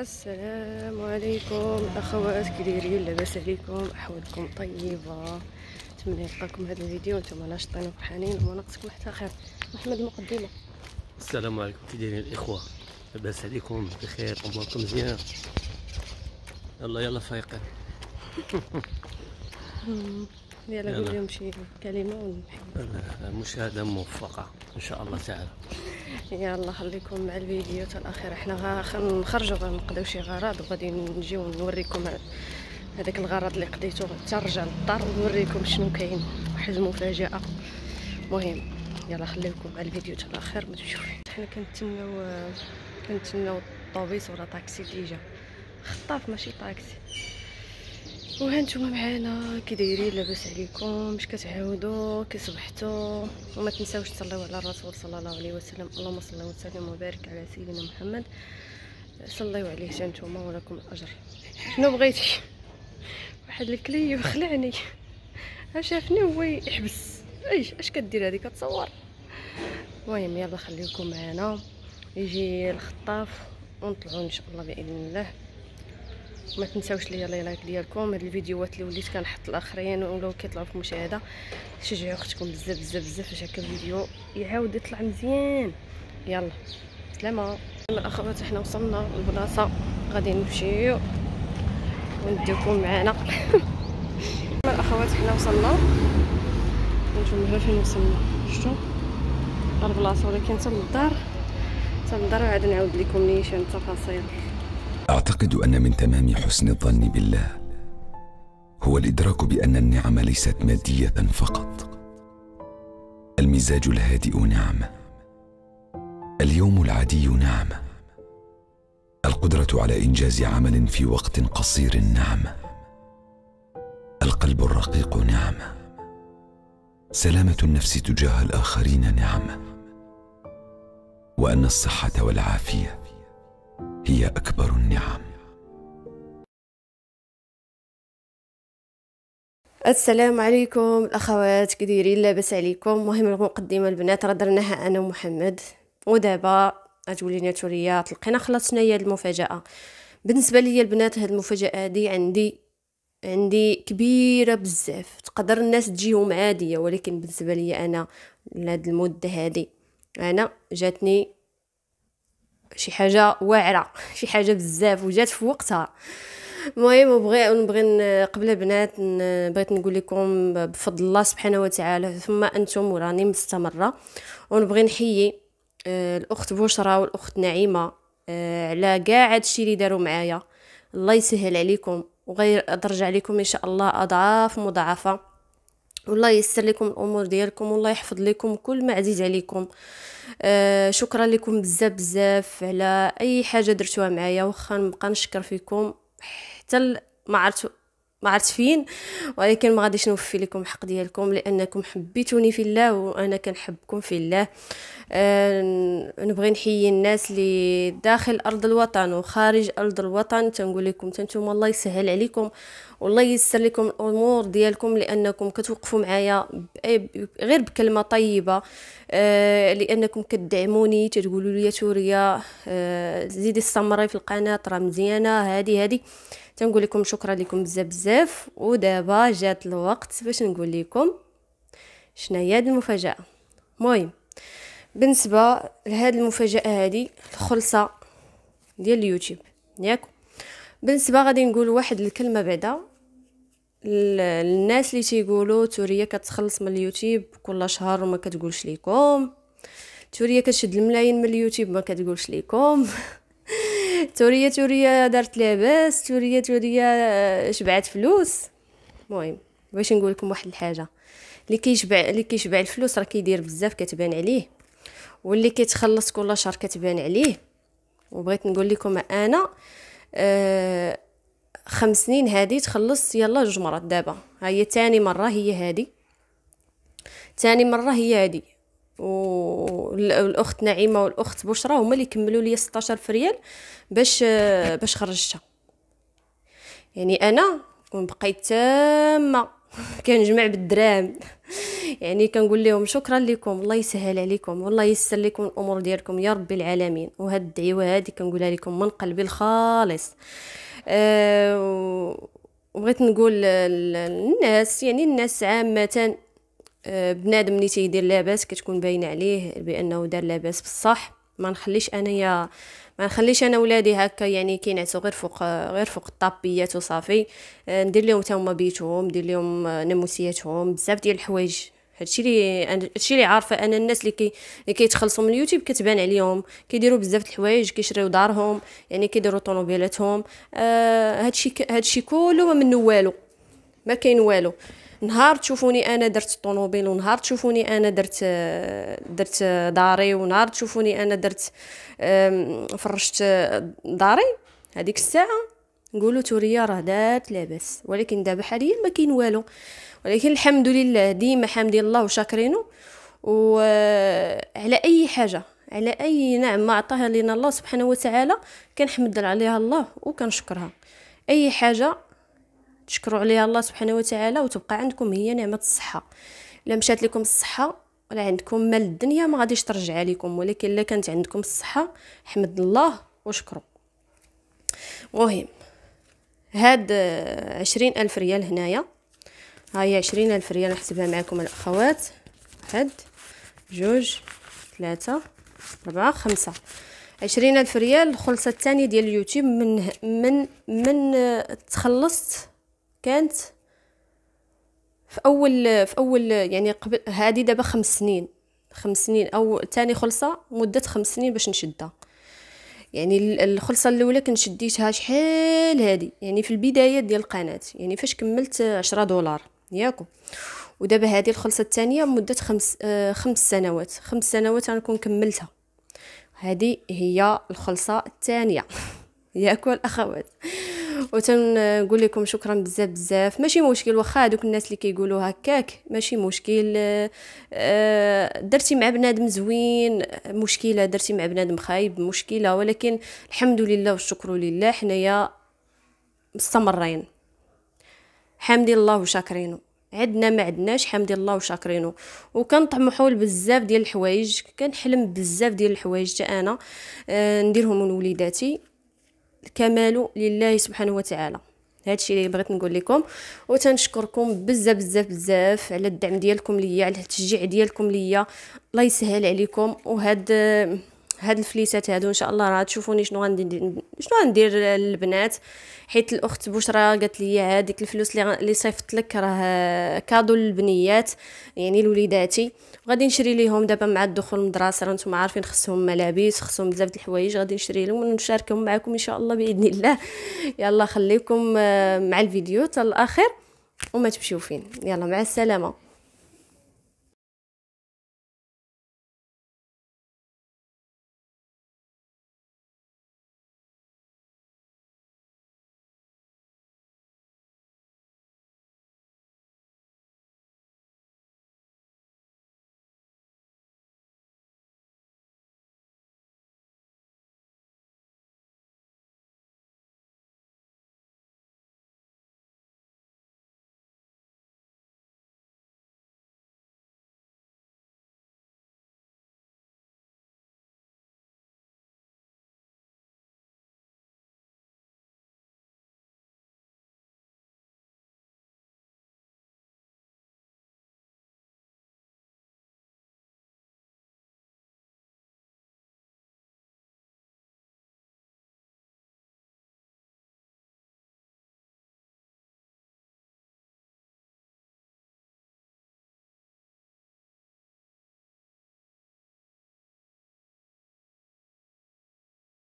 السلام عليكم الاخوات كي دايرين لاباس عليكم أحوالكم طيبة. نتمنى يلقاكم هذا الفيديو نتوما ناشطين وفرحانين وما ناقصكم حتى خير. محمد المقدمه السلام عليكم كي دايرين الإخوة لاباس عليكم بخير أموركم مزيان يلا يلا فايقين يلا. قول لهم شي كلمة ونحكي. المشاهده موفقة إن شاء الله تعالى. يلا خليكم مع الفيديو حتى الاخير إحنا غا خن- نخرجوا غنقضيو شي غرض وغادي نجيو نوريكم هذاك الغرض اللي قضيتو ترجع للدار ونوريكم شنو كاين. واحد المفاجأة. مهم. يلا خليكم مع الفيديو حتى الاخير ما تمشيو فين حنا كنتسناو كنتسناو الطوبيس ولا طاكسي اللي جا خطاف ماشي طاكسي. وها نتوما معانا كي دايرين لاباس عليكم اش كتعاودوا كي صبحتوا وما تنساوش تصليو على الرسول صلى الله عليه وسلم. اللهم صل وسلم وبارك على سيدنا محمد. صليو عليه حتى نتوما ولكم الأجر. شنو بغيتي؟ واحد الكلي وخلعني. ها شافني هو يحبس. إيش؟ اش كدير هذه كتصور المهم يلا خليكم معنا يجي الخطاف ونطلعوا إن شاء الله بإذن الله. ما تنساوش ليا لايك ديالكم. هاد الفيديوهات اللي وليت كنحط الآخرين ولو كيطلعوا في المشاهده شجعوا أختكم بزاف بزاف بزاف. باش هكا الفيديو يعاود يطلع مزيان. يلا. سلامة. الاخوات إحنا وصلنا للبلاصة. غادي نمشيو ونديكم معنا الاخوات إحنا وصلنا. نتوما فين وصلنا. شفتوا البلاصة ولكن حتى للدار حتى للدار عاد نعاود لكم نيشان التفاصيل أعتقد أن من تمام حسن الظن بالله هو الإدراك بأن النعم ليست مادية فقط. المزاج الهادئ نعمه اليوم العادي نعمه القدرة على إنجاز عمل في وقت قصير نعمه القلب الرقيق نعمه سلامة النفس تجاه الآخرين نعمه وأن الصحة والعافية هي أكبر النعم. السلام عليكم الأخوات كي دايرين لاباس عليكم. مهم المقدمة البنات راه درناها أنا ومحمد. ودابا غتولي ناتوريا تلقينا خلصنا هي المفاجأة. بالنسبة لي البنات هاد المفاجأة هادي عندي عندي كبيرة بزاف. تقدر الناس تجيهم عادية ولكن بالنسبة لي أنا لهاد المدة هادي أنا جاتني شي حاجة واعرة شي حاجة بزاف وجات في وقتها. المهم بغي نبغي قبل البنات بغيت نقول لكم بفضل الله سبحانه وتعالى ثم أنتم وراني مستمرة. ونبغي نحيي آه، الأخت بشرى والأخت نعيمة آه، على كاع هادشي اللي داروا معايا. الله يسهل عليكم وغير ترجع لكم إن شاء الله أضعاف مضاعفة. والله ييسر لكم الأمور ديالكم والله يحفظ لكم كل ما عزيز عليكم. آه شكرا لكم بزاف بزاف على أي حاجة درتوها معايا واخا نبقى نشكر فيكم حتى ما عرفت ما عرفت فين ولكن ما غاديش نوفي لكم الحق ديالكم لأنكم حبيتوني في الله وأنا كنحبكم في الله. ن- نبغي نحيي الناس اللي داخل أرض الوطن وخارج أرض الوطن. تنقول لكم تنتوما الله يسهل عليكم والله ييسر لكم الأمور ديالكم لأنكم كتوقفوا معايا غير بكلمة طيبة. آه لأنكم كتدعموني تقولوا لي توريا آه زيدي استمري في القناة راه مزيانة هادي هادي. تنقول لكم شكرا لكم بزاف بزاف. ودابا جات الوقت باش نقول لكم شنو هي هاد المفاجأة. المهم بالنسبة لهاد المفاجأة هادي الخلصة ديال اليوتيوب. ياك بالنسبة غادي نقول واحد الكلمة بعدا. للناس اللي تيقولوا توريا كتخلص من اليوتيوب كل شهر وما كتقولش ليكم. توريا كتشد الملايين من اليوتيوب ما كتقولش ليكم. توريا توريا دارت لاباس توريا توريا آه، شبعت فلوس. المهم باش نقول لكم واحد الحاجة. اللي كيشبع اللي كيشبع الفلوس راه كيدير بزاف كتبان عليه. واللي كيتخلص كل شهر كتبان عليه. وبغيت نقول لكم أنا آه خمس سنين هادي تخلص يلا جوج مرات دابا. هي تاني مرة هي هادي. تاني مرة هي هادي. والاخت نعيمة والأخت بشرى هما اللي كملوا لي 16 ريال باش باش خرجتها. يعني أنا كون بقيت تامه كنجمع بالدراهم يعني كنقول لهم شكرا لكم. الله يسهل عليكم. والله ييسر لكم الأمور ديالكم. يا رب العالمين. وهاد الدعوه هادي كنقولها لكم من قلبي الخالص. أه وبغيت نقول للناس يعني الناس عامة بنادم اللي تيدير لاباس كتكون باينة عليه بأنه دار لاباس بصح. ما نخليش انايا ما نخليش أنا ولادي هكا يعني كينعسوا غير فوق غير فوق الطابيات وصافي. أه ندير لهم حتى هما بيتهم ندير لهم نموسياتهم بزاف ديال الحوايج. هادشي اللي هادشي اللي عارفة أنا الناس اللي كي اللي كيتخلصوا من اليوتيوب كتبان عليهم. كيديروا بزاف د الحوايج كيشريو دارهم يعني كيديروا طوموبيلاتهم. آه هادشي هادشي كله ما منه والو. ما كاين والو. نهار تشوفوني أنا درت الطوموبيل ونهار تشوفوني أنا درت درت داري ونهار تشوفوني أنا درت فرشت داري. هذيك الساعة نقولوا توريا راه دات لاباس ولكن دابا حاليا ما كاين والو. ولكن الحمد لله ديما حامدين الله وشاكرينه. وعلى أي حاجة على أي نعمه عطاها لنا الله سبحانه وتعالى كنحمد عليها الله وكنشكرها. أي حاجة تشكروا عليها الله سبحانه وتعالى وتبقى عندكم هي نعمة الصحة. إلا مشات لكم الصحة ولا عندكم مال الدنيا ما غاديش ترجع لكم. ولكن إلا كانت عندكم الصحة حمد الله وشكروا مهم. هاد عشرين ألف ريال هنايا. هاي عشرين ألف ريال نحسبها معكم الأخوات. واحد جوج ثلاثة أربعة خمسة. عشرين ألف ريال الخلصة الثانية ديال اليوتيوب من من من تخلصت كانت في أول في أول يعني قبل هادي دابا خمس سنين. خمس سنين. أو تاني خلصة مدة خمس سنين باش نشدها. يعني الخلصة الأولى كنت شديتها شحال هادي. يعني في البداية ديال القناة. يعني فاش كملت عشرة دولار. ياكو. ودابا هذه الخلصة الثانية مدة خمس آه خمس سنوات. خمس سنوات غنكون كملتها. هذه هي الخلصة الثانية ياكو الأخوات. وتنقول لكم شكرا بزاف بزاف. ماشي مشكل واخا هذوك الناس اللي كيقولوا هكاك ماشي مشكل. آه، درتي مع بنادم زوين مشكلة. درتي مع بنادم خايب مشكلة. ولكن الحمد لله والشكر لله حنايا مستمرين. حامدين الله وشاكرينه عندنا ما عندناش حمد الله وشاكرينه وكنطمحوا بزاف ديال الحوايج كنحلم بزاف ديال الحوايج. حتى أنا آه نديرهم لوليداتي الكمال لله سبحانه وتعالى. هادشي اللي بغيت نقول لكم. وتنشكركم بزاف بزاف بزاف على الدعم ديالكم ليا على التشجيع ديالكم ليا. الله يسهل عليكم. وهاد هاد الفليسات هادو إن شاء الله راه تشوفوني شنو غندير شنو غندير للبنات. حيت الأخت بشرى قالت لي هذيك الفلوس اللي صيفط لك راه كادو للبنيات يعني لوليداتي. غادي نشري ليهم دابا مع الدخول المدرسة راه عارفين خصهم ملابس خصهم بزاف د الحوايج. غادي نشري لهم ونشاركهم معكم إن شاء الله بإذن الله. يلا خليكم آه، مع الفيديو. حتى الآخر وما تمشيو فين. يلا مع السلامة.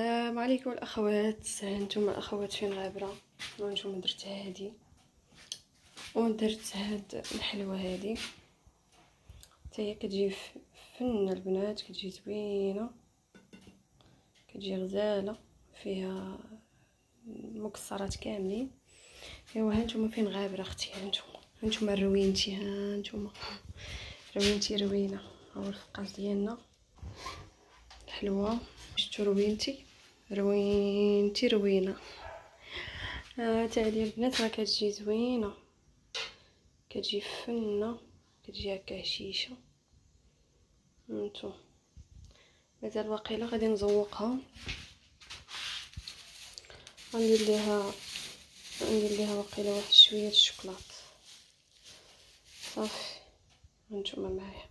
السلام عليكم الأخوات. هانتوما الأخوات فين غابرة؟ وأنتم درت هادي. ودرت هاد الحلوة هادي. حتى هي كتجي فن البنات كتجي زوينة. كتجي غزالة. فيها مكسرات كاملين. أيوا هانتوما فين غابرة أختي؟ هانتوما هانتوما روينتي هانتوما روينتي روينة. هو الفقاس ديالنا. الحلوة. شفتو روينتي؟ روينتي روينة. آه تاع البنات راه كتجي زوينة. كتجي فنة. كتجي هكا هشيشة. هانتو مازال واقيلا غادي نزوقها. غندير ليها غندير ليها واقيلا واحد شوية الشوكولاط صافي. هانتوما معايا.